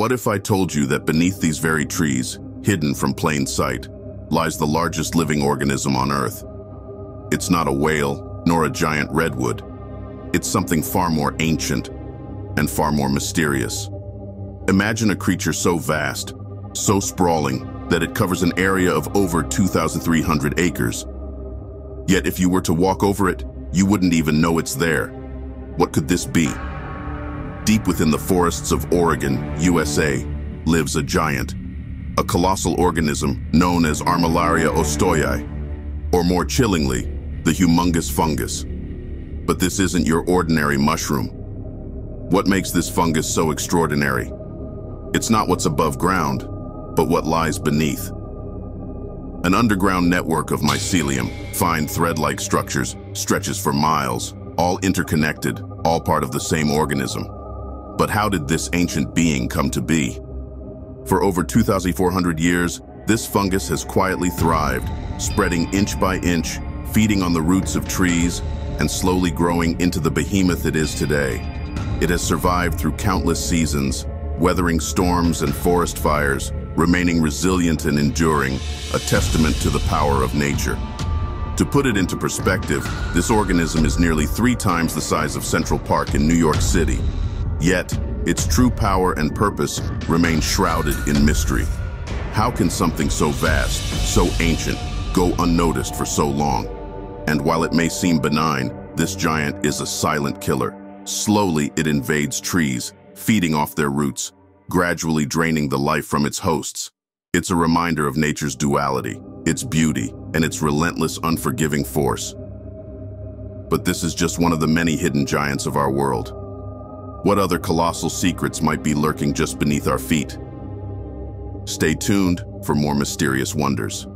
What if I told you that beneath these very trees, hidden from plain sight, lies the largest living organism on Earth? It's not a whale, nor a giant redwood. It's something far more ancient and far more mysterious. Imagine a creature so vast, so sprawling, that it covers an area of over 2,300 acres. Yet if you were to walk over it, you wouldn't even know it's there. What could this be? Deep within the forests of Oregon, USA, lives a giant, a colossal organism known as Armillaria ostoyae, or more chillingly, the humongous fungus. But this isn't your ordinary mushroom. What makes this fungus so extraordinary? It's not what's above ground, but what lies beneath. An underground network of mycelium, fine thread-like structures, stretches for miles, all interconnected, all part of the same organism. But how did this ancient being come to be? For over 2,400 years, this fungus has quietly thrived, spreading inch by inch, feeding on the roots of trees, and slowly growing into the behemoth it is today. It has survived through countless seasons, weathering storms and forest fires, remaining resilient and enduring, a testament to the power of nature. To put it into perspective, this organism is nearly three times the size of Central Park in New York City, Yet, its true power and purpose remain shrouded in mystery. How can something so vast, so ancient, go unnoticed for so long? And while it may seem benign, this giant is a silent killer. Slowly, it invades trees, feeding off their roots, gradually draining the life from its hosts. It's a reminder of nature's duality, its beauty, and its relentless, unforgiving force. But this is just one of the many hidden giants of our world. What other colossal secrets might be lurking just beneath our feet? Stay tuned for more mysterious wonders.